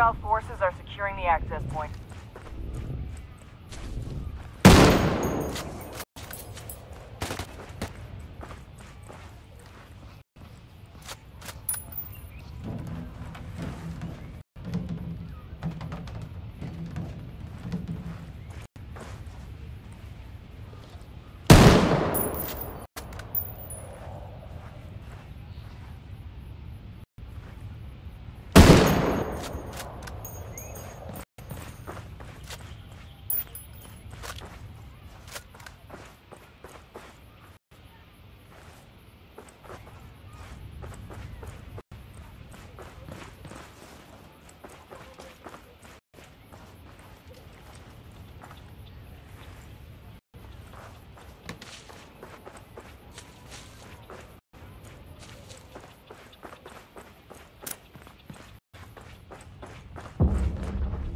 Hostile forces are securing the access point.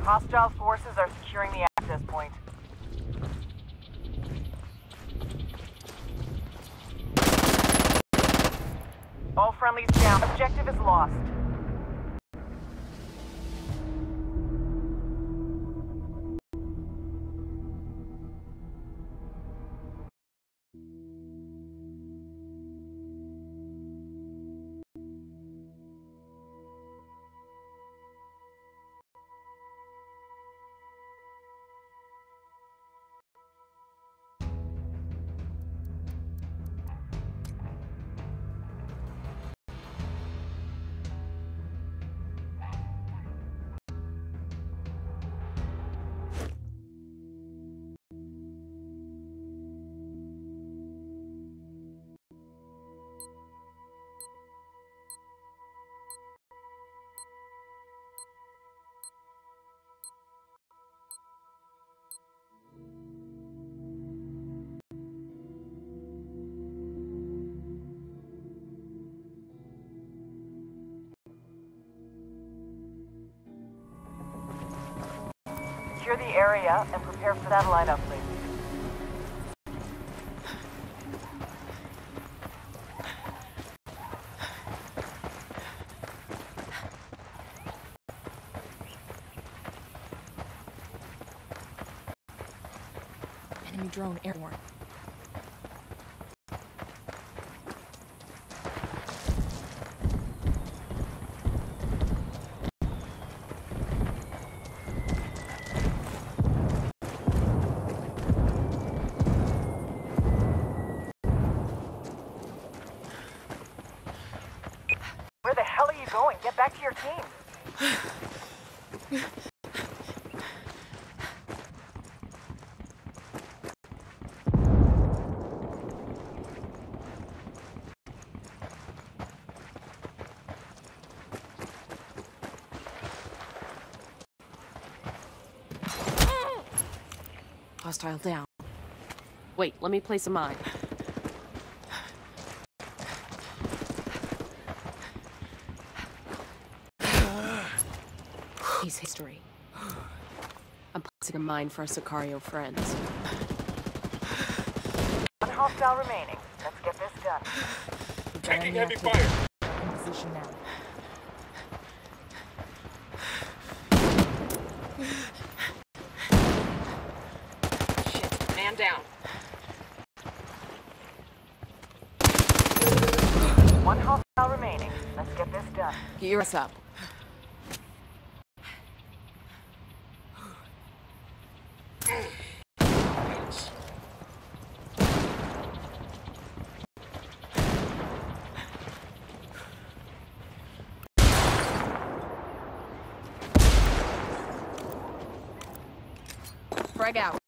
Hostile forces are securing the access point. All friendlies down. Objective is lost. Secure the area and prepare for satellite uplink. Enemy drone airborne. Get back to your team. Hostile down. Wait, let me place a mine. He's history. I'm placing a mine for our Sicario friends. One hostile remaining. Let's get this done. Taking heavy fire. In position now. Shit, man down. One hostile remaining. Let's get this done. Gear us up. Frag out.